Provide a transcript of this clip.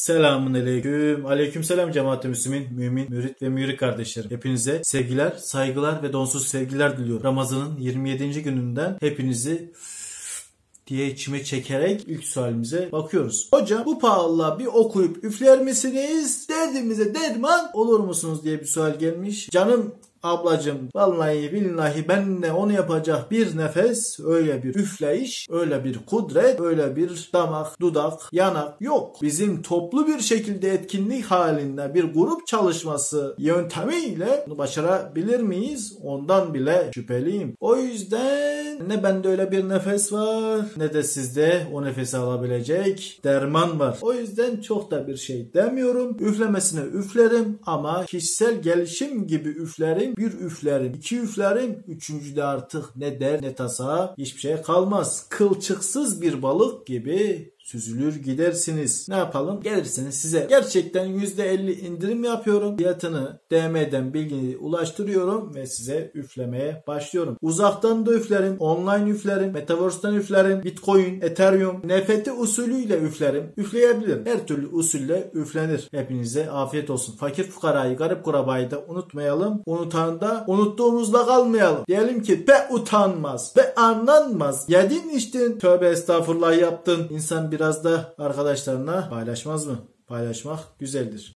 Selamun aleyküm. Aleyküm selam cemaat-i müslümin, mümin, mürit ve mürit kardeşlerim. Hepinize sevgiler, saygılar ve donsuz sevgiler diliyorum. Ramazan'ın 27. gününden hepinizi diye içime çekerek ilk sualimize bakıyoruz. Hocam bu pahalılığa bir okuyup üfler misiniz? Derdimize derman olur musunuz diye bir sual gelmiş. Canım Ablacım vallahi billahi benle onu yapacak bir nefes, öyle bir üfleyiş, öyle bir kudret, öyle bir damak, dudak, yanak yok. Bizim toplu bir şekilde etkinlik halinde bir grup çalışması yöntemiyle bunu başarabilir miyiz? Ondan bile şüpheliyim. O yüzden ne bende öyle bir nefes var ne de sizde o nefesi alabilecek derman var. O yüzden çok da bir şey demiyorum. Üflemesine üflerim ama kişisel gelişim gibi üflerim bir üflerim, iki üflerim, üçüncüde artık ne der ne tasa hiçbir şey kalmaz. Kılçıksız bir balık gibi süzülür gidersiniz. Ne yapalım? Gelirsiniz size gerçekten %50 indirim yapıyorum. Fiyatını DM'den bilgiyi ulaştırıyorum ve size üflemeye başlıyorum. Uzaktan da üflerim, online üflerim, Metaverse'den üflerim, Bitcoin, Ethereum, NFT usulüyle üflerim. Üfleyebilirim. Her türlü usulle üflenir. Hepinize afiyet olsun. Fakir fukarayı, garip kurabayı da unutmayalım. Unutan da unuttuğumuzda kalmayalım. Diyelim ki be utanmaz, be anlanmaz. Yedin içtin, tövbe estağfurullah yaptın. İnsan biraz da arkadaşlarına paylaşmaz mı? Paylaşmak güzeldir.